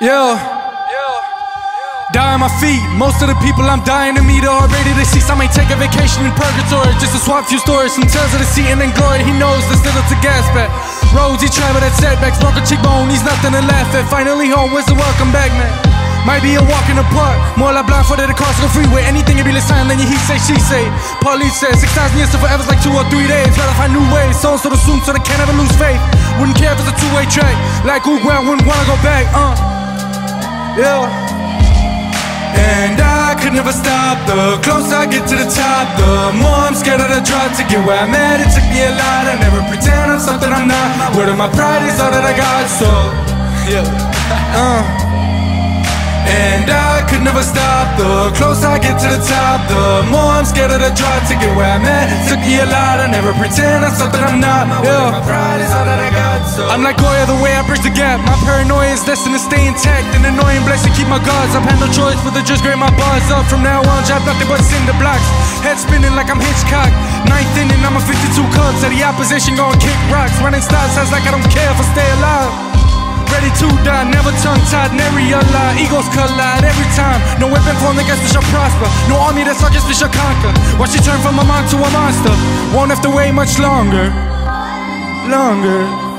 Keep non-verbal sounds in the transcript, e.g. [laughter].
Yeah. Die on my feet. Most of the people I'm dying to meet are already deceased. I may take a vacation in purgatory just to swap few stories. Some tales of the sea and then glory. He knows there's little to gasp at. Roads he traveled at setbacks, broken cheekbone. He's nothing to laugh at. Finally home, where's the welcome back, man? Might be a walk in the park, more like blindfolded across the freeway. Anything it be less time than you he say, she say. Police says 6,000 years to forever's like two or three days. Rather find new ways, souls so assume so they can't ever lose faith. Wouldn't care if it's a two-way track. Like who ground wouldn't wanna go back, uh. Yeah. And I could never stop. The closer I get to the top, the more I'm scared of the drop. To get where I'm at, it took me a lot. I never pretend I'm something I'm not. Word of my pride is all that I got. So, yeah. [laughs] Uh. And I could never stop The closer I get to the top The more I'm scared of the drop To get where I'm at it Took me a lot I never pretend I'm something I'm not Yeah I'm like Goya the way I bridge the gap My paranoia is destined to stay intact An annoying blessing keep my guards up Had no choice but to just grade my bars up From now on drop nothing but cinder blocks Head spinning like I'm Hitchcock Ninth inning I'm a 52 Cubs To the opposition going kick rocks Running stops sounds like I don't care if I stay alive ready to die, never tongue tied, never a lie. Egos collide every time. No weapon formed against me shall prosper. No army that's against me shall conquer. Watch she turn from a monk to a monster. Won't have to wait much longer. Longer.